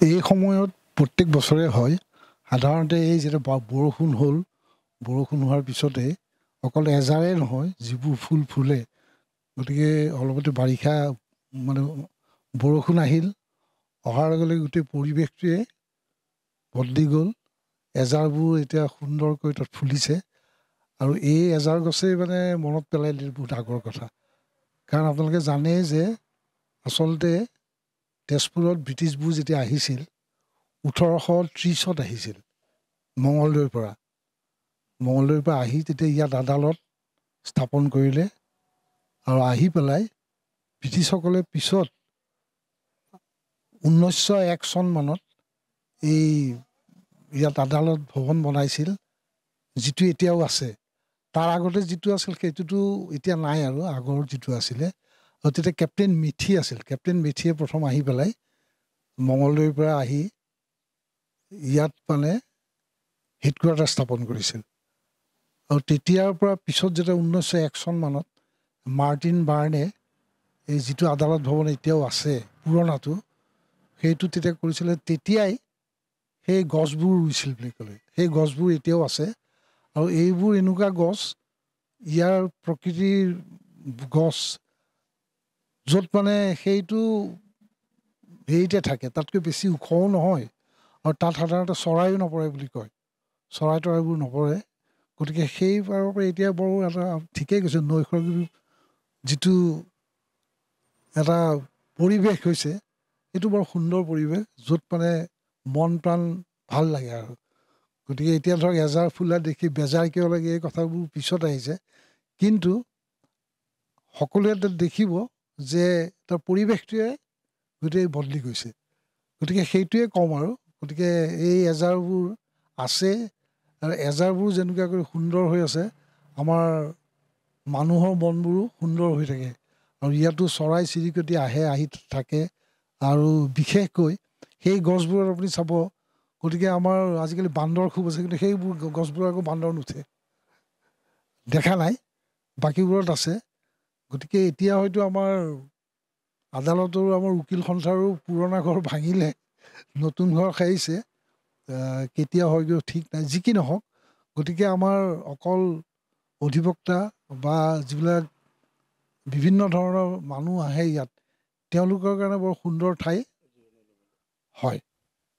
এই সময়ত প্ৰত্যেক বছৰে হয়। সাধাৰণতে এই যেতিয়া বৰষুণ হ'ল বৰষুণ হোৱাৰ পিছতে অকল এজাৰে নহয় যিবোৰ ফুল ফুলে গতিকে অলপতে বাৰিষা মানে বৰষুণ আহিল অহাৰ লগে লগে গোটেই পৰিৱেশটোৱে বদলি গ'ল। এজাৰবোৰ এতিয়া সুন্দৰকৈ তাত ফুলিছে আৰু এই এজাৰ গছেই মানে মনত পেলাই দিলে বহুত আগৰ কথা। কাৰণ আপোনালোকে জানেই যে আচলতে তেজপুৰত ব্ৰিটিছবোৰ যেতিয়া আহিছিল ওঠৰশ ত্ৰিছত আহিছিল মঙলদৈৰ পৰা। মঙলদৈৰ পৰা আহি তেতিয়া ইয়াত আদালত স্থাপন কৰিলে আৰু আহি পেলাই ব্ৰিটিছসকলে পিছত ঊনৈছশ এক চনমানত এই ইয়াত আদালত ভৱন বনাইছিল যিটো এতিয়াও আছে। তাৰ আগতে যিটো আছিল সেইটোতো এতিয়া নাই আৰু আগৰ যিটো আছিলে তেতিয়া কেপ্টেইন মিথি আছিল। কেপ্টেইন মিথিয়ে প্ৰথম আহি পেলাই মঙলদৈৰ পৰা আহি ইয়াত মানে হেডকোৱাৰ্টাৰ স্থাপন কৰিছিল। আৰু তেতিয়াৰ পৰা পিছত যেতিয়া ঊনৈছশ এক চনমানত মাৰ্টিন বাৰ্ণে এই যিটো আদালত ভৱন এতিয়াও আছে পুৰণাটো সেইটো তেতিয়া কৰিছিলে তেতিয়াই সেই গছবোৰ ৰুইছিল বুলি ক'লে। সেই গছবোৰ এতিয়াও আছে আৰু এইবোৰ এনেকুৱা গছ ইয়াৰ প্ৰকৃতিৰ গছ য'ত মানে সেইটো হেৰিতে থাকে তাতকৈ বেছি ওখও নহয়। আৰু তাত সাধাৰণতে চৰাইও নপৰে বুলি কয়। চৰাই তৰাইবোৰ নপৰে। গতিকে সেইবাৰৰ পৰা এতিয়া বৰ এটা ঠিকেই কৈছে নৈসৰ্গিক যিটো এটা পৰিৱেশ হৈছে এইটো বৰ সুন্দৰ পৰিৱেশ য'ত মানে মন প্ৰাণ ভাল লাগে আৰু। গতিকে এতিয়া ধৰক এজাৰ ফুলা দেখি বেজাৰ কিয় লাগে এই কথাবোৰ পিছত আহিছে। কিন্তু সকলোৱে দেখিব যে তাৰ পৰিৱেশটোৱে গোটেই বদলি গৈছে। গতিকে সেইটোৱে ক'ম আৰু। গতিকে এই এজাৰবোৰ আছে আৰু এজাৰবোৰ যেনেকুৱাকৈ সুন্দৰ হৈ আছে আমাৰ মানুহৰ মনবোৰো সুন্দৰ হৈ থাকে। আৰু ইয়াতো চৰাই চিৰিকটি আহে আহি থাকে আৰু বিশেষকৈ সেই গছবোৰত আপুনি চাব গতিকে আমাৰ আজিকালি বান্দৰ খুব আছে কিন্তু সেইবোৰ গছবোৰ আকৌ বান্দৰ নুঠে। দেখা নাই বাকীবোৰত আছে। গতিকে এতিয়া হয়তো আমাৰ আদালতৰো আমাৰ উকিল সন্থাৰো পুৰণা ঘৰ ভাঙিলে নতুন ঘৰ সাৰিছে কেতিয়া হয়গৈ ঠিক নাই যি কি নহওক গতিকে আমাৰ অকল অধিবক্তা বা যিবিলাক বিভিন্ন ধৰণৰ মানুহ আহে ইয়াত তেওঁলোকৰ কাৰণে বৰ সুন্দৰ ঠাই হয়।